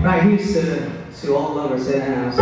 Right, here's to, to all lovers in the house.